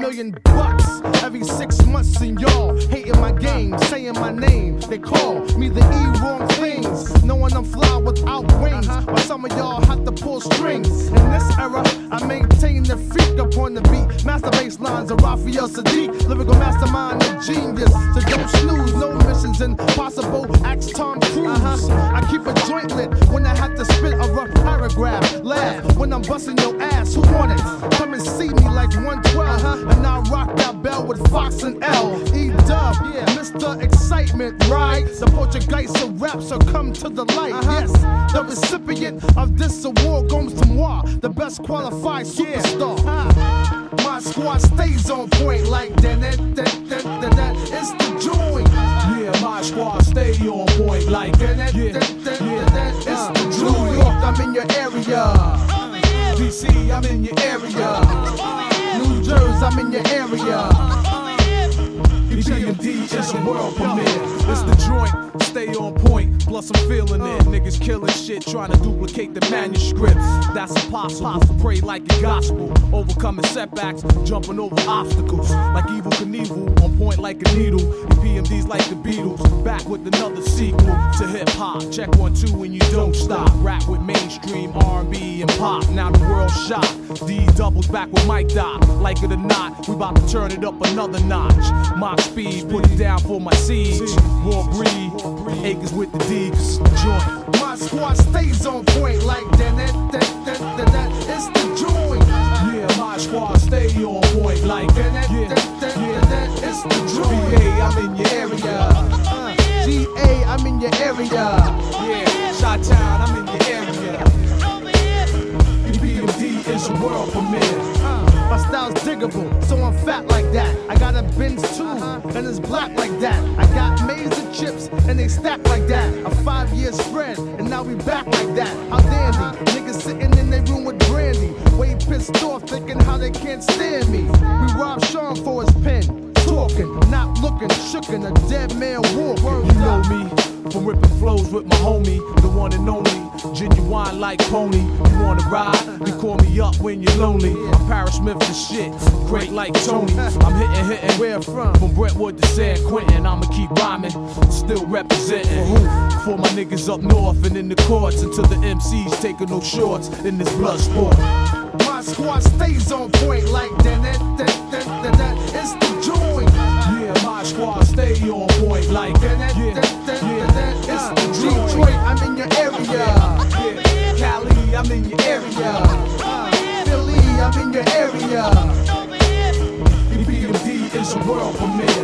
million bucks every six months, and y'all hating my game, saying my name. They call me the E wrong things, knowing I'm fly without wings. While uh-huh. some of y'all have to pull strings. In this era, I maintain the freak upon the beat. Master bass lines of Raphael Saadiq, lyrical mastermind and genius. So don't snooze, no missions impossible. Ask Tom Cruise. Uh-huh. I keep a joint lit when I have to spit a rough paragraph. Laugh when I'm busting your ass. Who want it? Come and see me like 112. Uh-huh. And I rock that bell with Fox and L. E Dub, yeah, Mr. Excitement, right? The Portuguese of rap, so come to the light. Uh-huh. Yes, the recipient of this award goes to moi, the best qualified superstar. Uh-huh. My squad stays on point like that. It's the joint. Yeah, my squad stay on point like That, yeah, yeah. It's the joint. New York, I'm in your area. DC, I'm in your area. New Jersey, I'm in your area. Uh-huh. EPMD is a world premiere. It's the joint, stay on point. Plus I'm feeling it. Niggas killing shit, trying to duplicate the manuscripts. That's impossible. Pray like a gospel, overcoming setbacks, jumping over obstacles. Like Evel Knievel, on point like a needle. EPMD's like the back with another sequel to hip hop. Check one two and you don't stop. Rap with mainstream R&B and pop. Now the world shocked. D doubles back with Mike Doc. Like it or not, we about to turn it up another notch. My speed, put it down for my seeds. Raw breed, acres with the D, 'cause the joint. My squad stays on point like that, that, that, that, that, that. It's the joint. Yeah, my squad stay on point like That, that, yeah, that, that, yeah. that, that. It's the joint. Yeah, Shot Town, I'm in your area. EPMD is a world premiere. Uh, my style's diggable, so I'm fat like that. I got a Benz too, and it's black like that. I got maize and chips, and they stack like that. A five year spread, and now we back like that. How dandy. Niggas sitting in their room with brandy. Way pissed off, thinking how they can't stand me. We robbed Sean for his pen. Talking, not looking, shookin' a dead man walking. From ripping flows with my homie, the one and only. Ginuwine like pony. You wanna ride? You call me up when you're lonely. I'm Parrish the shit, great like Tony. I'm hitting, hitting. Where from? From Brentwood to San Quentin, I'ma keep rhyming, still representing. For who? For my niggas up north and in the courts until the MCs taking no shorts in this blood sport. My squad stays on point like that, A world premiere.